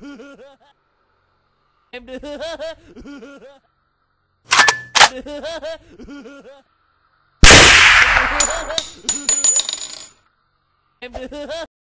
em đưa. Em đưa. Em đưa.